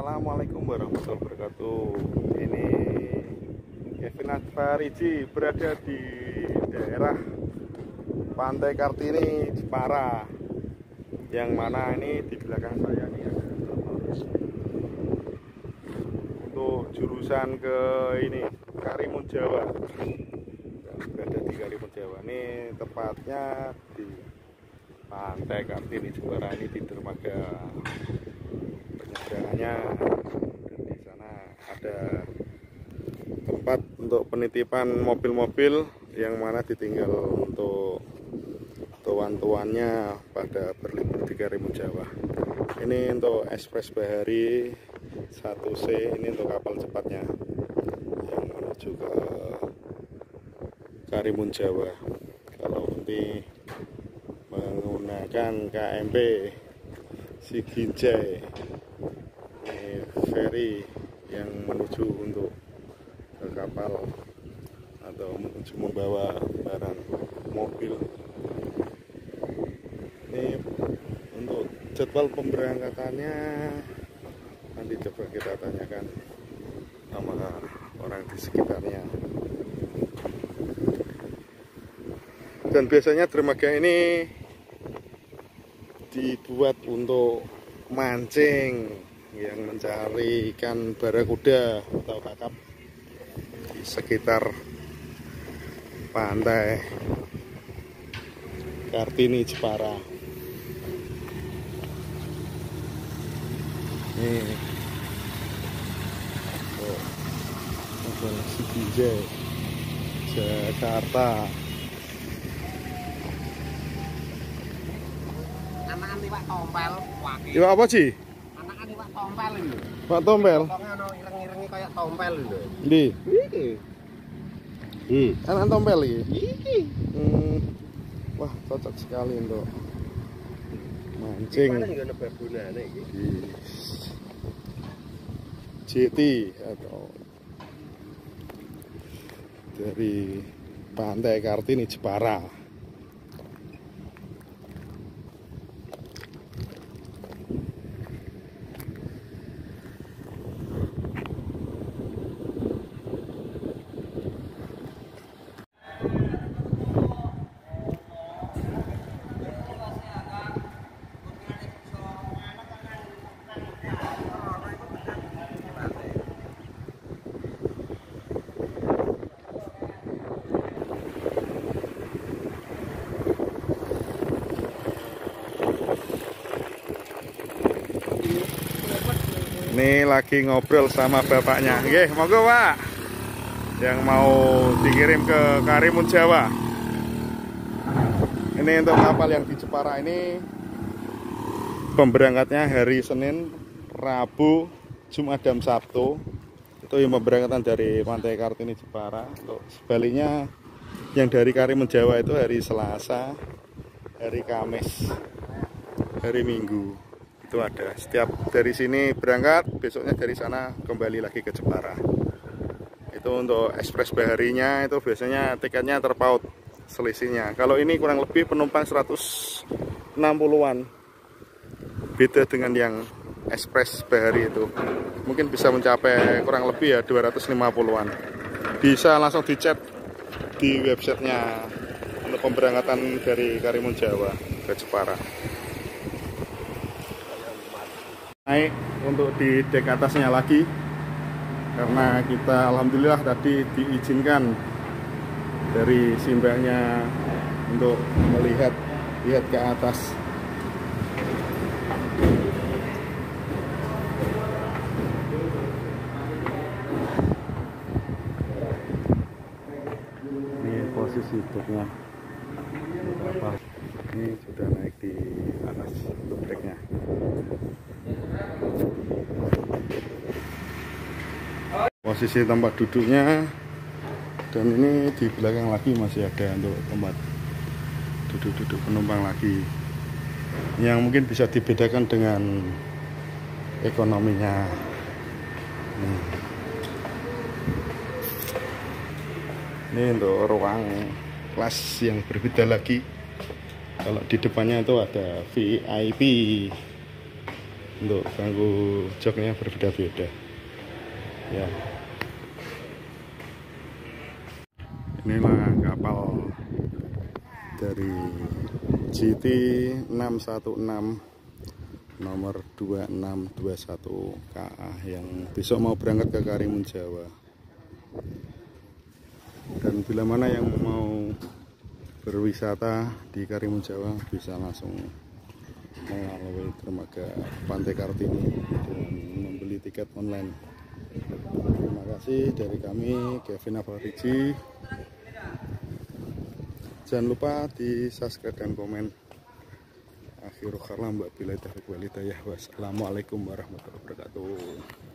Assalamualaikum warahmatullahi wabarakatuh. Ini Kevin Adfariji berada di daerah Pantai Kartini Jepara. Yang mana ini di belakang saya ini ada Untuk jurusan ke ini Karimun Jawa. Berada di Karimun Jawa. Ini tepatnya di Pantai Kartini Jepara. Ini di dermaga penyeberangannya dan di sana ada tempat untuk penitipan mobil-mobil yang mana ditinggal untuk tuan-tuannya pada berlibur di Karimun Jawa. Ini untuk Express Bahari 1C ini untuk kapal cepatnya yang menuju ke Karimun Jawa. Kalau nanti menggunakan KMP Siginjai ini ferry yang menuju untuk ke kapal atau menuju membawa barang mobil. Ini untuk jadwal pemberangkatannya nanti coba kita tanyakan sama orang di sekitarnya. Dan biasanya dermaga ini dibuat untuk mancing yang mencari ikan barakuda atau kakap di sekitar pantai Kartini Jepara. Ini oh, Jakarta. Iwak tompel. Iwak apa sih? Anakan iwak tompel lho. Tompel. Ireng-irengi kaya tompel lho. Di, Iki. Hmm. anak tompel iki. Iki. Hmm, wah cocok sekali untuk mancing babonane iki. JT atau dari Pantai Kartini Jepara. Ini lagi ngobrol sama bapaknya. Oke, monggo Pak. Yang mau dikirim ke Karimun Jawa. Ini untuk kapal yang di Jepara ini pemberangkatnya hari Senin, Rabu, Jumat dan Sabtu. Itu yang pemberangkatan dari Pantai Kartini Jepara. Untuk sebaliknya yang dari Karimun Jawa itu hari Selasa, hari Kamis, hari Minggu itu ada. Setiap dari sini berangkat besoknya dari sana kembali lagi ke Jepara. Itu untuk ekspres baharinya itu biasanya tiketnya terpaut selisihnya. Kalau ini kurang lebih penumpang 160-an beda dengan yang ekspres bahari itu. Mungkin bisa mencapai kurang lebih ya 250-an bisa langsung dicet di websitenya untuk pemberangkatan dari Karimun Jawa ke Jepara naik untuk di dek atasnya lagi. Karena kita alhamdulillah tadi diizinkan dari simbahnya untuk melihat lihat ke atas. Ini posisi berapa ini sudah naik di atas deknya posisi tempat duduknya dan ini di belakang lagi masih ada untuk tempat duduk-duduk penumpang lagi. Yang mungkin bisa dibedakan dengan ekonominya. Hmm. ini untuk ruang kelas yang berbeda lagi. Kalau di depannya itu ada VIP untuk bangku joknya berbeda-beda. Ya. Inilah kapal dari GT 616 nomor 2621 KA yang besok mau berangkat ke Karimun Jawa. Dan bila mana yang mau berwisata di Karimun Jawa bisa langsung melalui dermaga Pantai Kartini dengan membeli tiket online. Terima kasih dari kami Kevin Afariji. Jangan lupa di subscribe dan komen. Akhirul kalam bila taufiq walidayah. Wassalamualaikum warahmatullahi wabarakatuh